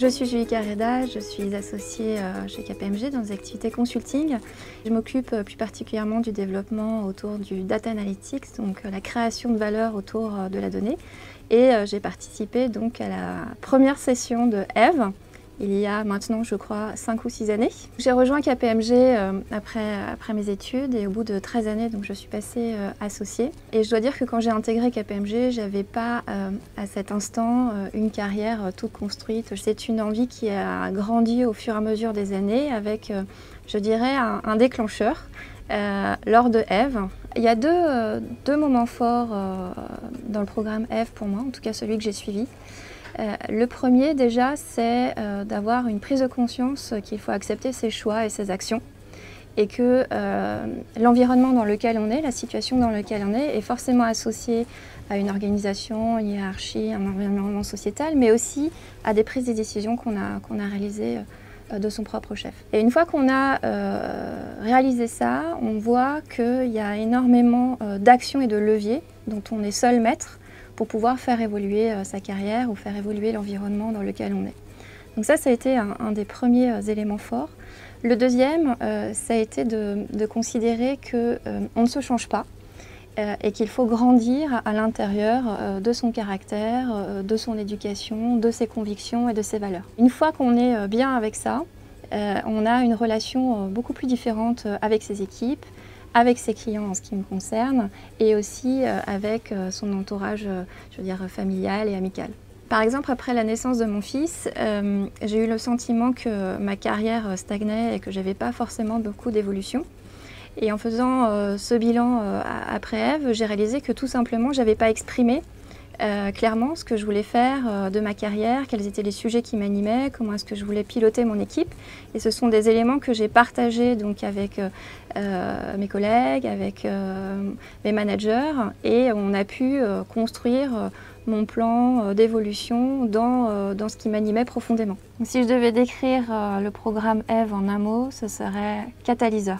Je suis Julie Carreda, je suis associée euh, chez KPMG dans des activités consulting. Je m'occupe euh, plus particulièrement du développement autour du data analytics, donc euh, la création de valeur autour de la donnée. Et j'ai participé donc à la première session de Eve, il y a maintenant, je crois, 5 ou 6 années. J'ai rejoint KPMG euh, après, mes études et au bout de 13 années, donc je suis passée euh, associée. Et je dois dire que quand j'ai intégré KPMG, je n'avais pas euh, à cet instant une carrière toute construite. C'est une envie qui a grandi au fur et à mesure des années avec, je dirais, un, déclencheur. lors de Eve. Il y a deux, deux moments forts dans le programme Eve pour moi, en tout cas celui que j'ai suivi. Euh, le premier déjà, c'est euh, d'avoir une prise de conscience qu'il faut accepter ses choix et ses actions et que euh, l'environnement dans lequel on est, la situation dans laquelle on est, est forcément associé à une organisation, une hiérarchie, un environnement sociétal, mais aussi à des prises de décisions qu'on a, qu'on a réalisées de son propre chef. Et une fois qu'on a réalisé ça, on voit qu'il y a énormément d'actions et de leviers dont on est seul maître pour pouvoir faire évoluer euh, sa carrière ou faire évoluer l'environnement dans lequel on est. Donc ça, ça a été un, des premiers euh, éléments forts. Le deuxième, euh, ça a été de, considérer qu'on ne se change pas et qu'il faut grandir à l'intérieur de son caractère, de son éducation, de ses convictions et de ses valeurs. Une fois qu'on est bien avec ça, on a une relation beaucoup plus différente avec ses équipes, avec ses clients en ce qui me concerne et aussi euh, avec euh, son entourage, euh, je veux dire, familial et amical. Par exemple, après la naissance de mon fils, j'ai eu le sentiment que ma carrière stagnait et que j'avais pas forcément beaucoup d'évolution. Et en faisant ce bilan après Eve, j'ai réalisé que tout simplement, j'avais pas exprimé euh, clairement ce que je voulais faire euh, de ma carrière, quels étaient les sujets qui m'animaient, comment est-ce que je voulais piloter mon équipe. Et ce sont des éléments que j'ai partagés donc avec euh, mes collègues, avec mes managers, et on a pu construire mon plan d'évolution dans, dans ce qui m'animait profondément. si je devais décrire le programme EVE en un mot, ce serait catalyseur.